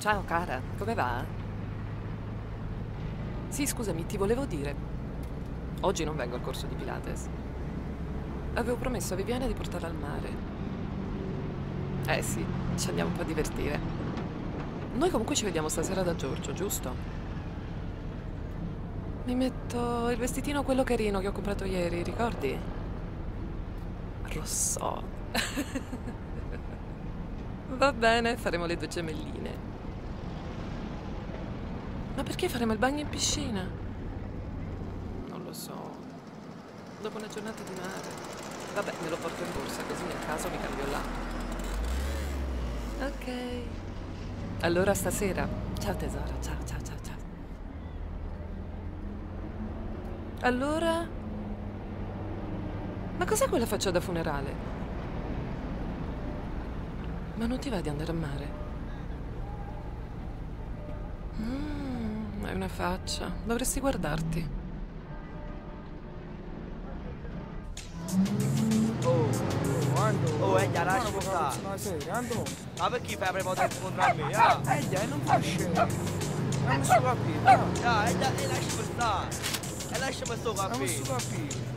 Ciao cara, come va? Sì, scusami, ti volevo dire. Oggi non vengo al corso di Pilates. Avevo promesso a Viviana di portarla al mare. Eh sì, ci andiamo un po' a divertire. Noi comunque ci vediamo stasera da Giorgio, giusto? Mi metto il vestitino quello carino che ho comprato ieri, ricordi? Rosso. Va bene, faremo le due gemelline. Ma perché faremo il bagno in piscina? Non lo so. Dopo una giornata di mare. Vabbè, me lo porto in borsa così nel caso mi cambio là. Ok. Allora stasera. Ciao tesoro, ciao ciao ciao ciao. Allora? Ma cos'è quella faccia da funerale? Ma non ti va di andare a mare? Mm, hai una faccia. Dovresti guardarti. Oh, quando? Oh, eh, lascia Quando stare. Ma perché fai prepotente contro me? Eh, già, non fa scemo. Non sto capendo, ah. ah, eh, eh, lasciami stare. E lasciami sto Non mi sto capire.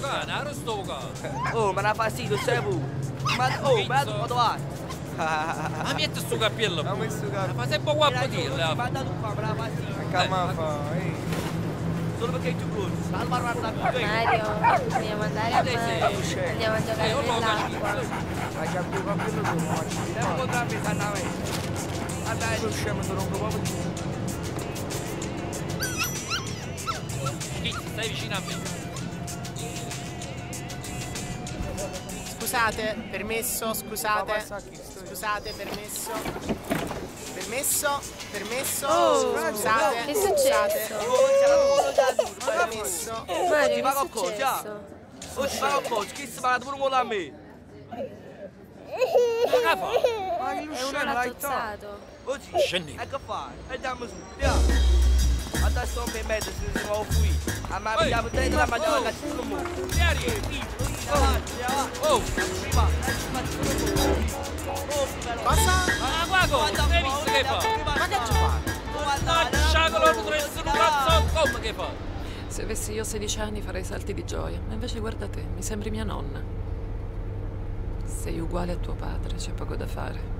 Cane, arresto cane. Oh, ma ne fai sei tu. Ma, oh, ma tu vai? Ma metti sto cappello. Non mi sto Ma capendo. fa sempre guapo dirle. Ma da tu fa, me la fai Che ma fa, eh. Solo perché tu crudi. Salva guarda. Mario, vogliamo andare a mare? Sì. Andiamo a giocare Eh, io non lo nell'acqua. Hai già più capello tu, ma ci Devo incontrarmi sannamente. Vabbè, Sono scemo, ti rompo proprio di Chi stai vicino a me? Scusate, permesso, scusate. Scusate, permesso. Permesso, permesso. Oh, scusate. che è scusate. successo? Oh, la. Permesso. Mario, Ti che pago cosa? Oh, ti pago cosa? Chi si parla pure con a me? Ma che fa? Ma che scemo, l'hai rattozzato. Oh. Scendi. E che fai? Andiamo su, andiamo. Adesso sto per mezzo, se si muove qui. A me mi chiamo te, la mangiare la cazzo. Vieni. Oh, Oh, prima. Cosa? ma guarda, hai visto che fa? Ma che ci fa? Ma sciacolo non resta un cazzo. Come che fa? Se avessi io 16 anni farei salti di gioia. Ma invece guarda te, mi sembri mia nonna. Sei uguale a tuo padre, c'è poco da fare.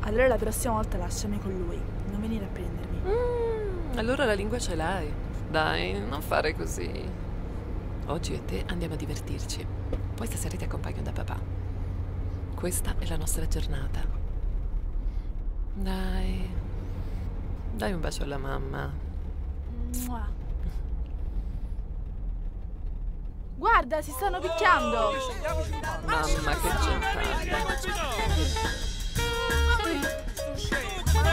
Allora la prossima volta lasciami con lui, non venire a prendermi. Mm, allora la lingua ce l'hai. Dai, non fare così. Oggi io e te andiamo a divertirci. Poi stasera ti accompagno da papà. Questa è la nostra giornata. Dai. Dai un bacio alla mamma. Mua. Guarda, si stanno picchiando! Mamma che fa? Come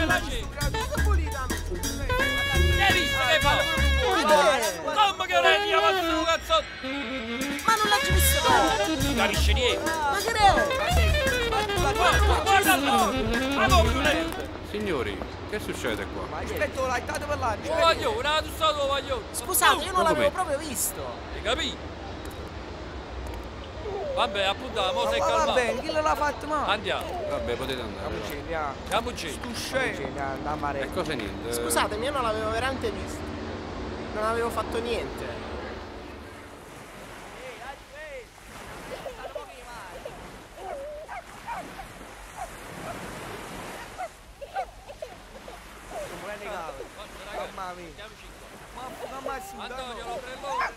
che chiamato cazzo? Ma non l'hai visto? Capisci niente? Ma che è? Guarda là. Ma come non è? Signori, che succede qua? Ma aspetta, l'hai dato per l'anno. Lo voglio, una tu stato lo voglio. Scusate, io non Come? l'avevo proprio visto. Hai capito? Vabbè, appunto, mo sei Ma va calmato. bene, chi l'ha fatto male? Andiamo, Vabbè, potete andare. Va. andiamo. andiamoci. Tu scemo. Andiamo a mare. E cosa niente? Scusatemi, io non l'avevo veramente visto. Non avevo fatto niente. Mamma mia. Andiamoci qua. Ma ma Massimo, Antonio, dai. lo prendo. Ha già fatto un grande tu. Ah, ah, c'è una bella Mamma mia, Anto. Ma?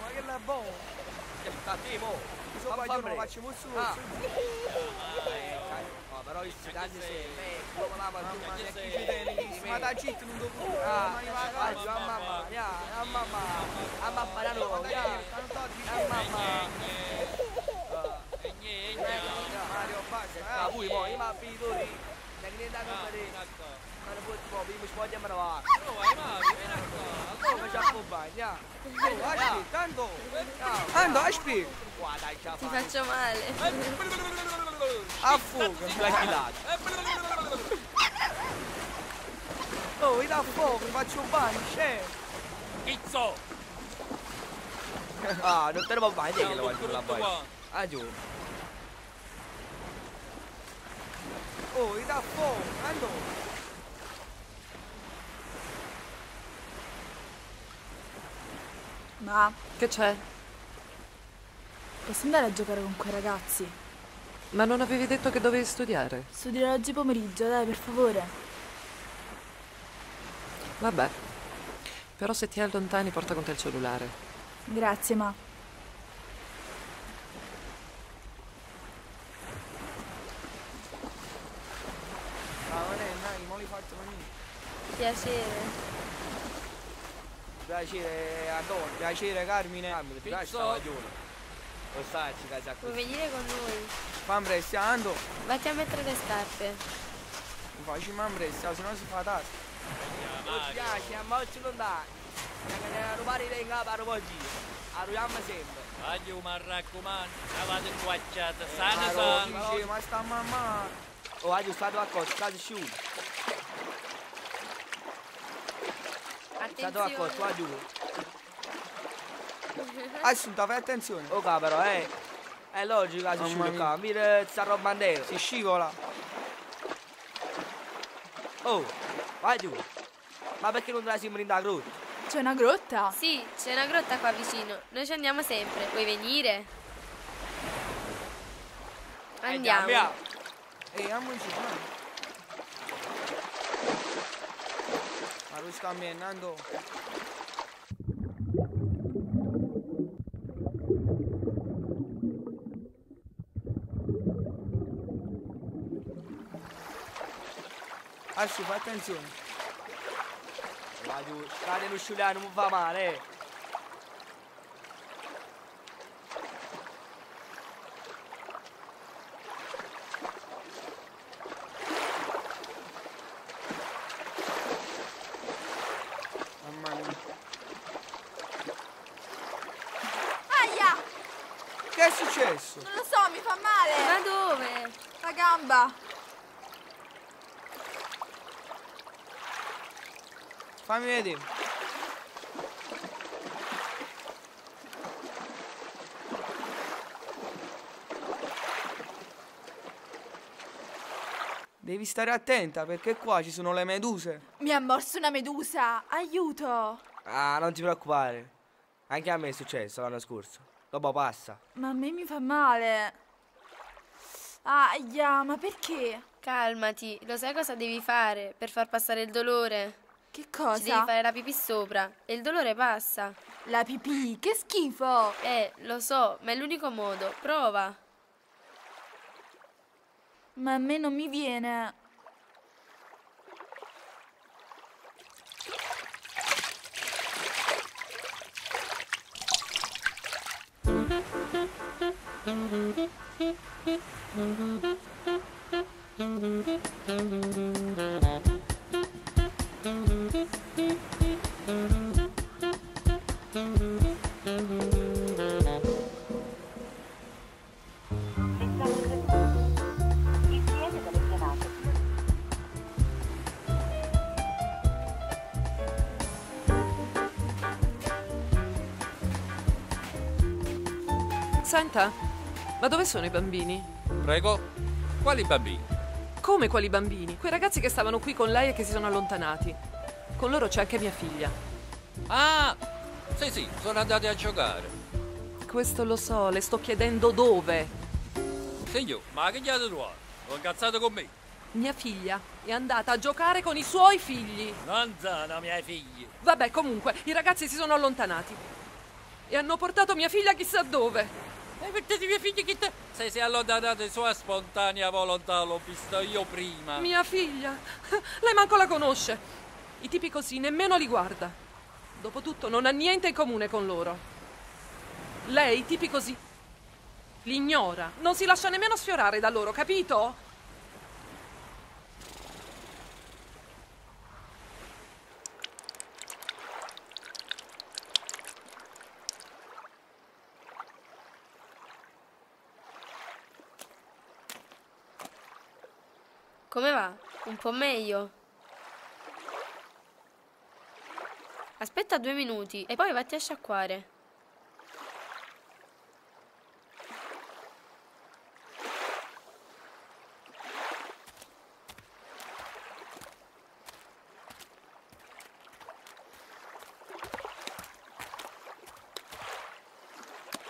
Ma che la buona. Sta te, mo. So Fammi qua io non faccio molto Ah. No, però il danni sei. Come la Mamma mamma mia, che che ci tieni. Ma da cheat non devo. Ah, Ma ah, a mamma, a mamma, a mamma, ya, ya, a mamma. E niente. Mario, basta. Ah, voi mo, io ma figlioli, ne viene da comprare. Ma non puoi proprio, io mi spoglio e me ne va. No, vai Mario, vieni qua. Come già può bagna? Oh, aspetta, tanto. Ando, aspetta. Guarda, già Ti fa. faccio male. A fuoco. Due chilati. Oh, io da fuoco, faccio un bagno, c'è. Pizzo! Ah, non te ne può mai dire che lo Ciao, voglio la tutto poi. Qua. Ah, giù. Oh, i da fuoco, ando. Ma Che c'è? posso andare a giocare con quei ragazzi? Ma non avevi detto che dovevi studiare? Studierò oggi pomeriggio, dai, per favore. Vabbè. Però se ti allontani porta con te il cellulare. Grazie, ma Ah, non è, faccio venire. Piacere. Piacere Antonio, piacere Carmine. Carmine, ti piace sta maglione? Lo sai, ci casa Vuoi qui. venire con noi? Fammi presto, ando. Vatti a mettere le scarpe. Mi faccio man presto, se no si fa tardi. Non ti piace, a molti lontani. Andiamo a rubare i capo a ruboggi. Arriviamo sempre. Aglio, ma raccomando, lavate guacciata, sana Ma sana. lo dice, ma sta mamma. Oh, hai stato a cosa? State asciutto. Stato a? Attenzione. Qua giù. Assunta, fai attenzione. Oh, qua però, eh. È logico che si mia. qua. Mira sta roba nera. Si scivola. Oh, vai giù. Ma perché non te la si in da grotta? c'è una grotta? Sì, c'è una grotta qua vicino. Noi ci andiamo sempre. Vuoi venire? Andiamo. Ehi, amoci, vai. Ma lui sta ammenando. Asci, fai attenzione. Vai giù. State in usciuliano, non fa male, eh. Mamma mia. Aia! Che è successo? Non lo so, mi fa male! Ma dove? La gamba! Fammi vedere. Devi stare attenta perché qua ci sono le meduse. Mi ha morso una medusa! Aiuto! Ah, non ti preoccupare. Anche a me è successo l'anno scorso. Dopo passa. Ma a me mi fa male. Aia, ma perché? Calmati, lo sai cosa devi fare per far passare il dolore? Che Ci devi cosa? fare la pipì sopra e il dolore passa. La pipì, che schifo! Eh, lo so, ma è l'unico modo. Prova. Ma a me non mi viene. Santa ma dove sono i bambini? Prego? Quali bambini? Come quali bambini? Quei ragazzi che stavano qui con lei e che si sono allontanati. Con loro c'è anche mia figlia. Ah, sì sì, sono andati a giocare. Questo lo so, le sto chiedendo dove. Signor, ma che gli ha trovato? Ho incazzato con me. Mia figlia è andata a giocare con i suoi figli. Non sono miei figli. Vabbè, comunque, i ragazzi si sono allontanati. E hanno portato mia figlia chissà dove. E mettete i miei figli che te... Se si è allontanato di sua spontanea volontà, l'ho visto io prima. Mia figlia. Lei manco la conosce. I tipi così nemmeno li guarda. Dopotutto non ha niente in comune con loro. Lei, i tipi così, li ignora. Non si lascia nemmeno sfiorare da loro, capito? Come va? Un po' meglio? Aspetta due minuti e poi vatti a sciacquare.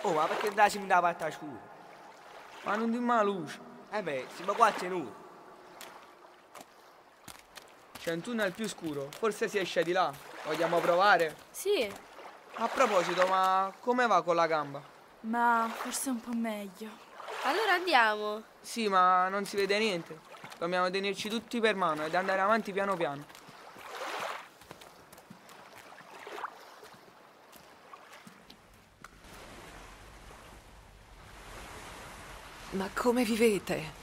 Oh, ma perché dai mi da parte a scuola? Ma non di maluce. Eh beh, si va qua a tenuto. C'è un tunnel più scuro. Forse si esce di là. Vogliamo provare? Sì, A proposito, ma come va con la gamba? Ma forse un po' meglio. allora andiamo. Sì, ma non si vede niente. Dobbiamo tenerci tutti per mano ed andare avanti piano piano. Ma come vivete?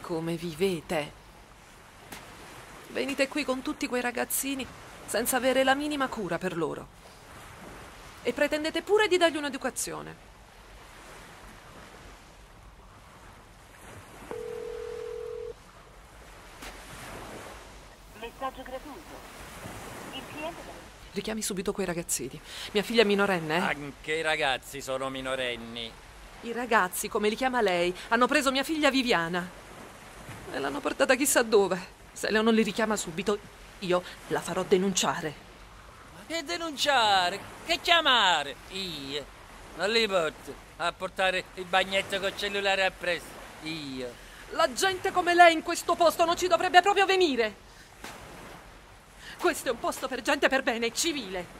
Come vivete? Venite qui con tutti quei ragazzini senza avere la minima cura per loro. E pretendete pure di dargli un'educazione. Messaggio gratuito. Il cliente. Richiami subito quei ragazzini. Mia figlia è minorenne, eh? Anche i ragazzi sono minorenni. I ragazzi, come li chiama lei, hanno preso mia figlia Viviana. E l'hanno portata chissà dove. Se lei non li richiama subito, io la farò denunciare. Ma che denunciare? Che chiamare? Io. Non li porto a portare il bagnetto col cellulare appresso. Io. La gente come lei in questo posto non ci dovrebbe proprio venire. Questo è un posto per gente per bene, civile.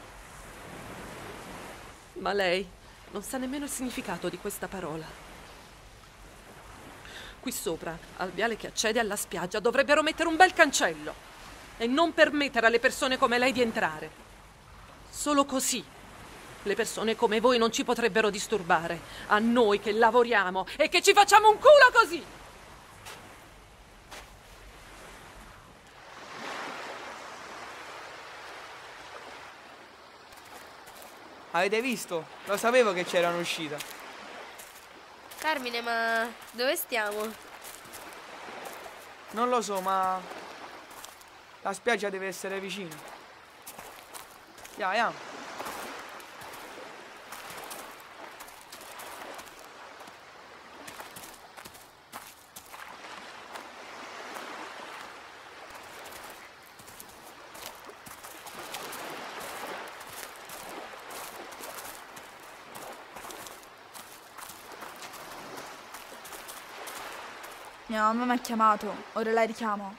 Ma lei non sa nemmeno il significato di questa parola. Qui sopra, al viale che accede alla spiaggia, dovrebbero mettere un bel cancello e non permettere alle persone come lei di entrare. Solo così le persone come voi non ci potrebbero disturbare. A noi che lavoriamo e che ci facciamo un culo così. Avete visto? Lo sapevo che c'era un'uscita. Carmine, ma dove stiamo? Non lo so, ma la spiaggia deve essere vicina. Ya, ya. Mia mamma mi ha chiamato, ora la richiamo.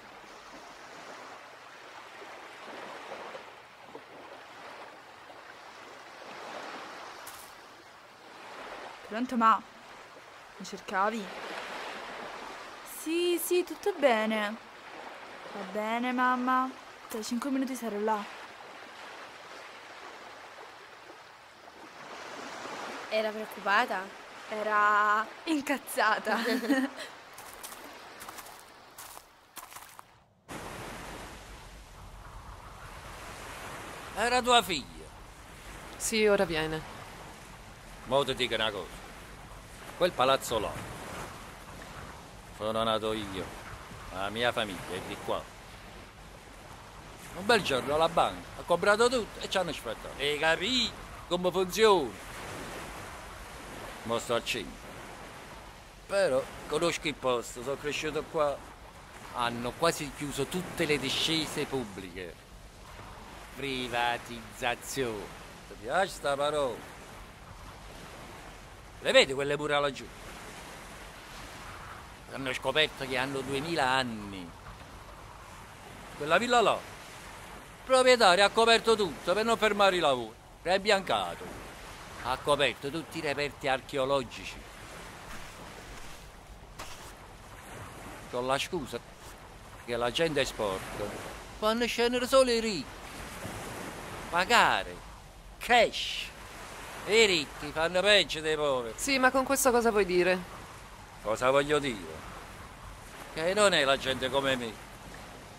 Pronto, ma? Mi cercavi? Sì, sì, tutto bene. Va bene, mamma. Tra cinque minuti sarò là. Era preoccupata? Era incazzata. Era tua figlia. Sì, ora viene. Mo ti dico una cosa. Quel palazzo là. Sono nato io. La mia famiglia è di qua. Un bel giorno la banca ha comprato tutto e ci hanno sfruttato. E capì come funziona. Mo sto al centro. Però conosco il posto, sono cresciuto qua. Hanno quasi chiuso tutte le discese pubbliche. Privatizzazione. Ti piace sta parola? Le vedi quelle mura laggiù? Hanno scoperto che hanno 2000 anni. Quella villa là. Il proprietario ha coperto tutto per non fermare i lavori. È biancato. Ha coperto tutti i reperti archeologici. Con la scusa che la gente è sporca. Fanno scendere solo i ricchi. Pagare. Cash. I ricchi fanno peggio dei poveri. Sì, ma con questo cosa vuoi dire? Cosa voglio dire? Che non è la gente come me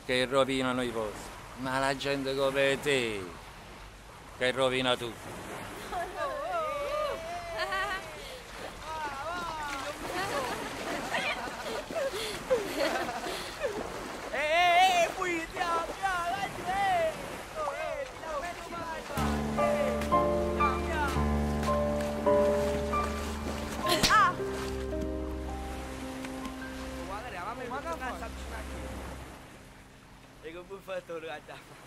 che rovinano i posti, ma la gente come te che rovina tutto. Guarda, la